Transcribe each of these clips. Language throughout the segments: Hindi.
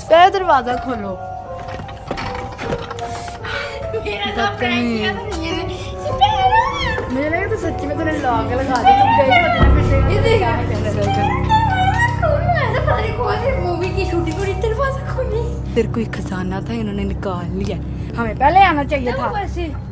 स्पैरो दरवाज़ा खोलो मेरा तो तो सच्ची में तूने लॉक लगा दिया तुम गई तेरे कोई खजाना था इन्होंने निकाल लिया हमें पहले आना चाहिए था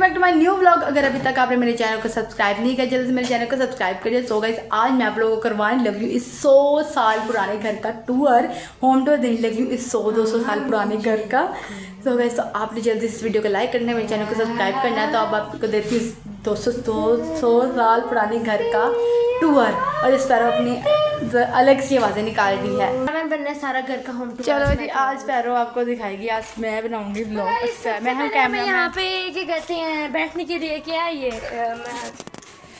welcome back to my new vlog अगर अभी तक आपने मेरे चैनल को सब्सक्राइब नहीं किया जल्दी से मेरे चैनल को सब्सक्राइब करिए सो गाइस आज मैं आप लोगों को करवाने लगी हूँ इस सौ साल पुराने घर का टूर होम टूर देने लगी हूँ इस सौ दो सौ साल पुराने घर का। सो गाइस तो आपने जल्दी से इस वीडियो को लाइक करना है मेरे चैनल को सब्सक्राइब करना है। तो अब आपको देती हूँ दो सौ दो सौ साल पुराने घर का टूर और इस पर अपनी अलग सी आवाज़ें निकाल रही है। मैं बनना है सारा घर का होम चलो जी आज पैरो आपको दिखाएगी आज मैं बनाऊँगी ब्लॉग मैं हम मैं कैमरा यहाँ पे क्या कहते हैं बैठने के लिए क्या है ये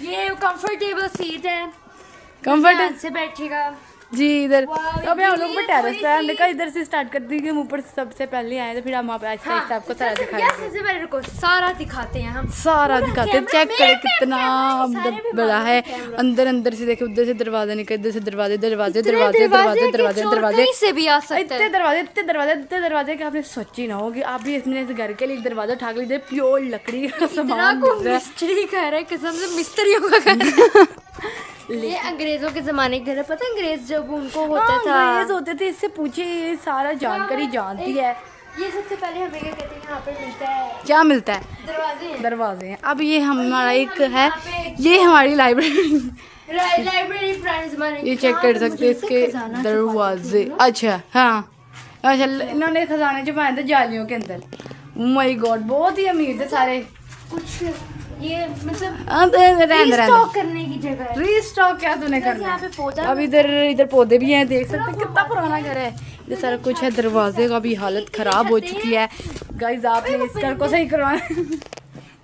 ये कंफर्टेबल सीट है। कंफर्ट से बैठेगा। जी इधर। वाह, अबे हम लोग पर टेरेस पे हमने कहा इधर से स्टार्ट कर दी कि हम ऊपर सबसे पहले आए तो फिर हम वहाँ पे आहिस्ता आहिस्ता आपको सारा सबसे- दिखाएँगे। सबसे पहले रुको सारा दिखाते हैं हम। सारा दिखाते हैं। चेक करें कितना सारे पे बड़ा है। अंदर अंदर से देखे उधर से दरवाजे निकले इधर से दरवाजे दरवाजे दरवाजे दरवाजे दरवाजे दरवाजे से भी आ सकता इतने दरवाजे इतने दरवाजे इतने दरवाजे कि आपने सोची ना होगी आप भी इसमें इस घर के लिए दरवाज़ा ठाक लीजिए प्योर लकड़ी का सामान को मिल रहा है। कह रहा है कसम से मिस्त्रियों का है। ये अंग्रेज़ों के जमाने के घर पता है अंग्रेज़ जब उनको होता हाँ, था? अंग्रेज़ होते थे इससे पूछे ये सारा जानकारी जानती है। ये सबसे पहले हमें क्या कहते हैं यहाँ पे मिलता है। क्या मिलता है? दरवाजे हैं। दरवाजे हैं। अब ये हमारा एक है। ये हमारी लाइब्रेरी लाइब्रेरी पुराने जमाने ये चेक कर सकते हैं इसके दरवाजे। अच्छा हाँ। अच्छा इन्होंने खजाने छुपाए थे जालियों के अंदर। माय गॉड बहुत ही अमीर थे सारे। कुछ ये मतलब तो। करने की जगह है। रीस्टॉक क्या तूने यहाँ पे पौधा अब इधर इधर पौधे भी हैं देख सकते हैं। कितना पुराना घर है। ये सारा कुछ है दरवाजे का भी हालत खराब हो चुकी है। गाइस आपने इस घर को सही करवाना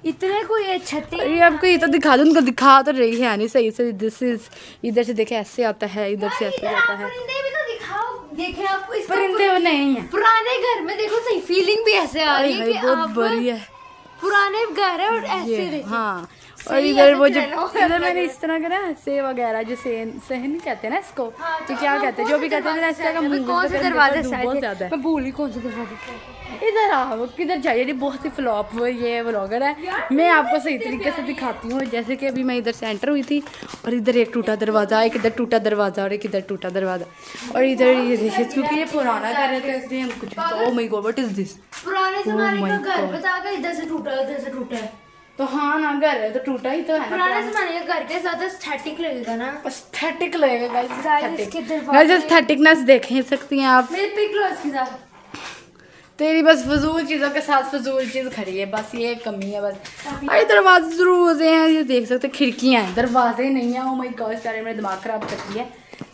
इतने कोई ये छते अरे आपको ये तो दिखा दो उनको दिखा तो रही है नहीं सही से। दिस इज़ इधर से देखे ऐसे आता है इधर से ऐसे आता है। तो देखे आपको इसका परिंदे नहीं है। पुराने घर में देखो सही फीलिंग भी ऐसे आ रही है कि बहुत आप बड़ी है। पुराने घर है और ऐसे हाँ और इधर वो ऐसे जो इधर मैंने इस तरह का ना से वगैरह जो सेन सहन कहते हैं ना इसको हाँ, तो तो क्या कहते हैं? जो भी कहते हैं इस तरह का मुँह कौन से से दरवाजे बहुत ज़्यादा है। मैं भूल ही कौन से दरवाजे इधर आओ किधर चाहिए ये बहुत ही फ्लॉप वो ये व्लॉगर है मैं आपको सही तरीके से दिखाती हूँ जैसे कि अभी मैं इधर से एंटर हुई थी और इधर एक टूटा दरवाज़ा एक इधर टूटा दरवाज़ा और एक इधर टूटा दरवाज़ा। और इधर ये देखिए क्योंकि ये पुराना घर है तो इसलिए हम कुछ ओ my God what is this पुराने जमाने का घर बता के इधर से टूटा इधर से टूटा। है तो हाँ ना घर है तो टूटा ही तो है ना पुराने जमाने का घर के ज़्यादा स्टैटिक लगेगा ना? एस्थेटिक लगेगा गाइस गाइस देख ही सकती हैं आप। मेरे पिक लो इसके साथ तेरी बस फजूल चीज़ों के साथ फजूल चीज़ खड़ी है बस ये कमी है बस। अरे दरवाजे दरवाजे हैं ये देख सकते हैं खिड़कियाँ हैं दरवाजे नहीं हैं ओ माय गॉड सारे मेरे दिमाग खराब कर दिया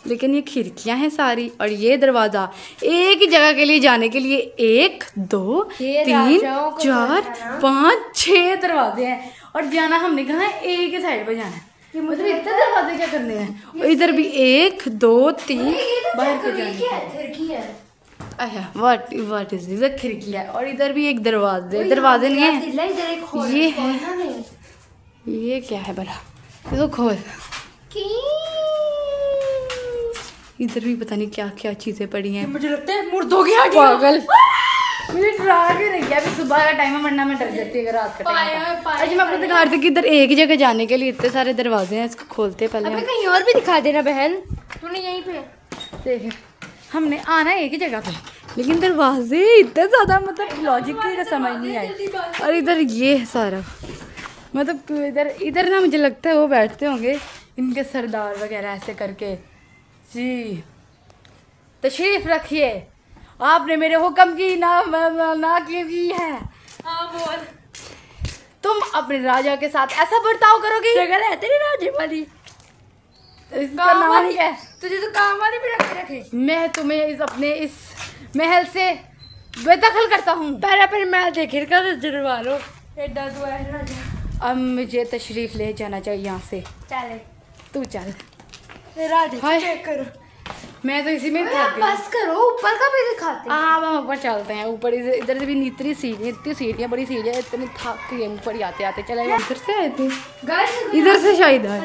लेकिन ये खिड़कियाँ हैं सारी और ये दरवाज़ा एक ही जगह के लिए जाने के लिए एक दो तीन चार? पाँच छः दरवाजे हैं और जाना हमने कहा है एक ही साइड पे जाना है। मतलब इतने दरवाजे क्या करने हैं? और इधर भी एक दो तीन बाहर पे जाने है अच्छा व्हाट व्हाट इज़ दिस खिड़की है और इधर भी एक दरवाजे दरवाजे नहीं है। इधर ये है। है। ये क्या है भला? इसको खोल। इधर भी पता नहीं क्या क्या चीज़ें पड़ी हैं। मुझे लगता है मुर्दों की हड्डी पागल। मुझे डरा भी रही है अभी सुबह का टाइम है वरना मैं डर जाती अगर रात का टाइम आज मैं आपको दिखा रही थी कि इधर एक ही जगह जाने के लिए इतने सारे दरवाजे हैं इसको खोलते हैं पहले अबे कहीं और भी दिखा देना बहन। तूने यहीं पे। देखें हमने आना है एक ही जगह पे लेकिन दरवाजे इतने ज़्यादा मतलब लॉजिक की समझ नहीं आई और इधर ये है सारा मतलब इधर इधर ना मुझे लगता है वो बैठते होंगे इनके सरदार वगैरह ऐसे करके। जी। तशरीफ़ रखिए। आपने मेरे हुक्म की ना ना, की है हाँ। बोल तुम अपने राजा के साथ ऐसा बर्ताव करोगी? जगह है तेरी राजे वाली। इसका नाम वाली। है? तुझे तो काम वाली भी रखे रखे। मैं तुम्हें इस अपने इस महल से बेदखल करता हूँ। पहले पहले मैं देखे का तो जरवा लो। एडा तो है राजा। अब मुझे तशरीफ़ ले जाना चाहिए यहाँ से। चले। तू चल। चेक करो। मैं तो इसी में खाती बस करो ऊपर का भी दिखाते। हैं हाँ हम ऊपर चलते हैं। ऊपर इधर इधर से भी इतनी सीढ़ी इतनी सीढ़ियाँ बड़ी सीढ़ियाँ इतनी थक गई ऊपर ही आते आते चले इधर से आए थे। इधर से शायद आए।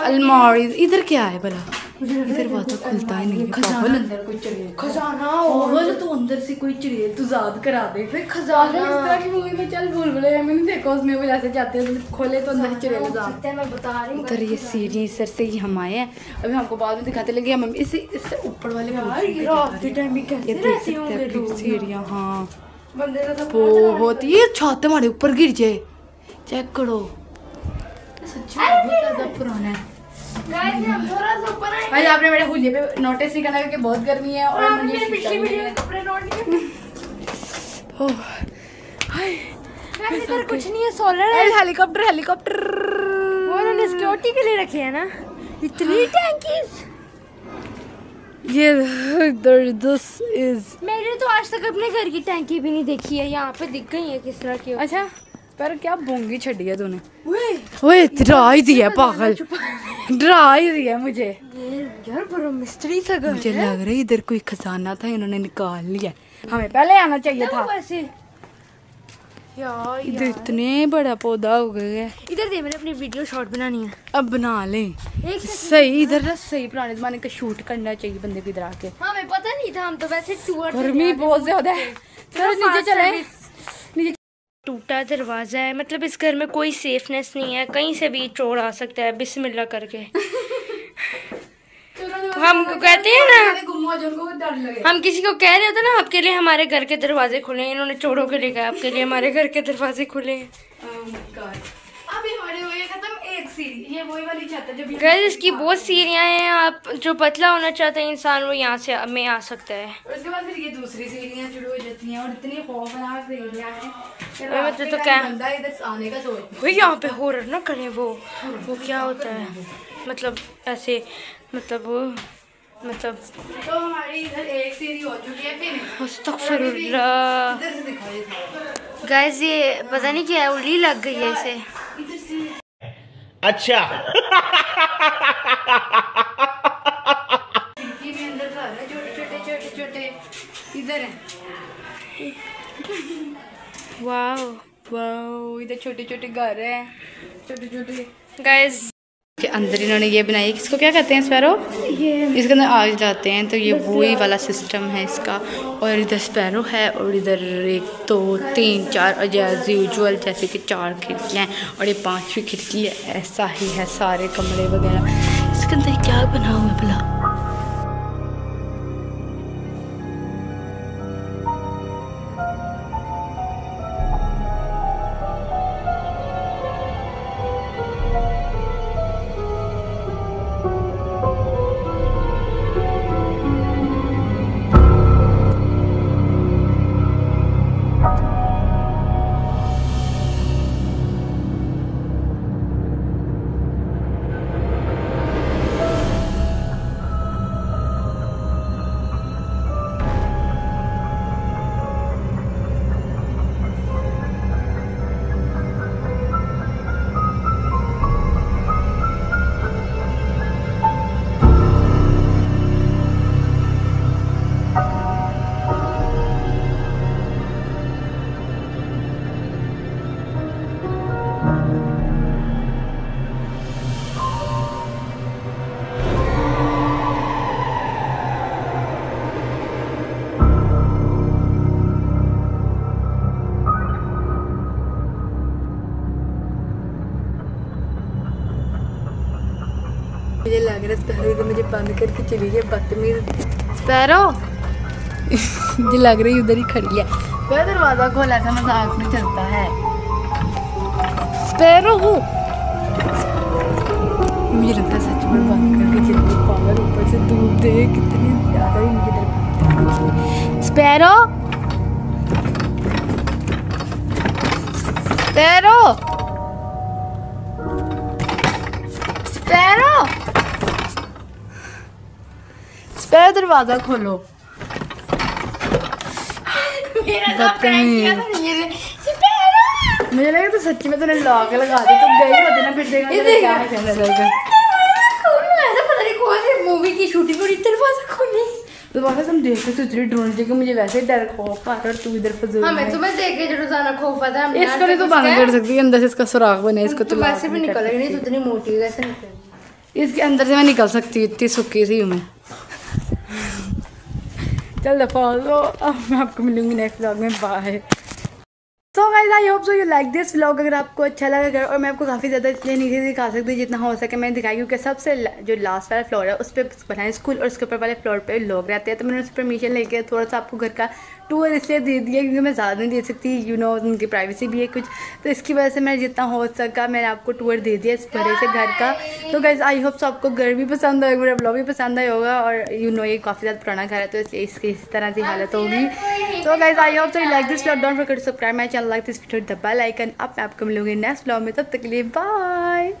अलमारी इधर क्या है भला? इधर बात तो खुलता ही नहीं है पागल। अंदर कोई चढ़े खजाना पागल तू अंदर से कोई चढ़े तू याद करा दे। फिर खजाना। इस तरह की मूवी में चल भूल भुलैया मैंने देखा उसमें वो जैसे जाते हैं तो खोले तो अंदर चढ़े सकते हैं मैं बता रही हूँ इधर ये सीढ़ी सर से ही हम आए हैं। अभी हमको बाद में दिखाते लगे हम इससे इससे ऊपर वाले यार ये रात के टाइम भी कैसे रहते होंगे हैं अपनी हाँ। बंदे का सब बहुत ये छत हमारे ऊपर गिर जाए। चेक करो। भाई आपने मेरे हुलिये पे नोटिस नहीं करना क्योंकि बहुत गर्मी है और मेरी शीशा पिछली भी वीडियो नहीं में कपड़े नोट किए। है। ओह, हाय। गाइस इधर कुछ नहीं है सोलर है। हेलीकॉप्टर हेलीकॉप्टर वो उन्होंने सिक्योरिटी के लिए रखे हैं ना। इतनी टैंकीज ये दिस इज़ मैंने तो आज तक अपने घर की टैंकी भी नहीं देखी है। यहाँ पे दिख गई है किस तरह की। अच्छा। पर क्या बोंगी छड़ी है तूने? ओए, डरा ही दिया पागल। डरा ही। दिया मुझे। यार बड़ा मिस्ट्री सा घर मुझे लग रहा है इधर कोई खजाना था इन्होंने निकाल लिया हमें पहले आना चाहिए था। वैसे। यार इधर इतने बड़ा पौधा हो गया है। इधर दे मैंने अपनी वीडियो शॉर्ट बनानी है। अब बना ले। सही इधर ना सही पुराने जमाने का शूट करना चाहिए बंदे को इधर आके। हाँ मैं पता नहीं था हम तो वैसे टूर गर्मी बहुत ज़्यादा है। चलो नीचे चले। टूटा दरवाज़ा है। मतलब इस घर में कोई सेफनेस नहीं है। कहीं से भी चोर आ सकता है। बिस्मिल्लाह करके। हम कहते हैं ना, हम किसी को कह रहे होते ना, आपके लिए हमारे घर के दरवाजे खुले हैं। इन्होंने चोरों के लिए कहा आपके लिए हमारे घर के दरवाजे खुले हैं अभी हमारे वो ये खत्म एक सीढ़ी ये वही वाली छत है गैस इसकी बहुत सीढ़ियाँ हैं। आप जो पतला होना चाहते हैं इंसान वो यहाँ से में आ सकता है। उसके बाद फिर ये दूसरी सीढ़ियाँ शुरू हो जाती हैं और इतनी खौफनाक सीढ़ियाँ हैं मतलब तो क्या- आने का सोच यहाँ पे हॉरर ना करें वो। वो क्या होता है? मतलब ऐसे मतलब वो मतलब तो हमारी इधर एक सीढ़ी हो चुकी है फिर। गाइस ये पता नहीं क्या है उल्ली लग गई है इसे। अच्छा। है वाह वाओ इधर छोटे छोटे घर है। छोटे छोटे। गाइस के अंदर इन्होंने ये बनाई। है किसको क्या कहते हैं स्पैरो इसके अंदर आग जाते हैं तो ये वही वाला सिस्टम है इसका। और इधर स्पैरो है और इधर एक दो तो, तीन चार एज यूजल जैसे कि चार खिड़कियाँ हैं और ये पांचवी खिड़की है ऐसा ही है सारे कमरे वगैरह। इसके अंदर क्या बना हुआ है भला? स्पैरो तो मुझे बंद करके चली गई बदतमीज। स्पैरो। मुझे लग रही उधर ही खड़ी है। वह दरवाज़ा खोला था मज़ाक में चलता है। स्पैरो। मुझे लगता है सच में बंद करके चली पागल ऊपर से धूप दे कितनी ज़्यादा ही मुझे स्पैरो। स्पैरो। स्पैरो। स्पैरो दरवाज़ा खोलो। बदतमीज। मुझे लगा तो सच्ची में तूने लॉक लगा दी तुम गई होती ना फिर देखा क्या है मूवी की शूटिंग वाला तुम देख के। तो ढूंढ कि मुझे वैसे डर खौफ आ रहा है तू इधर फजूल हमें में। तुम्हें देख के रोज़ाना खौफ आता है हम इसको नहीं तो बंद कर सकती अंदर से इसका सुराख बने इसको तो तो वैसे भी नहीं निकलेगी नहीं तो इतनी मोटी है इसके अंदर से मैं निकल सकती हूँ इतनी सुखी थी मैं। चल दफ़ा लो अब मैं आपको मिलूँगी नेक्स्ट ब्लॉग में। Bye so guys I hope so you like this vlog अगर आपको अच्छा लगा और मैं आपको काफ़ी ज़्यादा इतने नीचे दिखा सकती जितना हो सके मैंने दिखाई क्योंकि सबसे जो लास्ट वाला फ्लोर है, उस पर बनाए स्कूल और उसके ऊपर वाले फ्लोर पे लोग रहते हैं। तो मैंने उस परमिशन लेके थोड़ा सा आपको घर का टूर इसलिए दे दिया क्योंकि मैं ज़्यादा नहीं दे सकती। यू नो उनकी प्राइवेसी भी है कुछ। तो इसकी वजह से मैं जितना हो सका, मैंने आपको टूर दे दिया इस बड़े से घर का। तो गाइज़ आई होप सो आपको घर भी पसंद आएगा मेरा ब्लॉग भी पसंद आया होगा। और यू नो ये काफ़ी ज़्यादा पुराना घर है तो इस- इसकी इस तरह की हालत होगी। तो guys I hope so like this vlog don't forget subscribe my channel like this video the bell icon अब मैं आपको मिलूँगी नेक्स्ट ब्लॉग में। तब तक के लिए बाय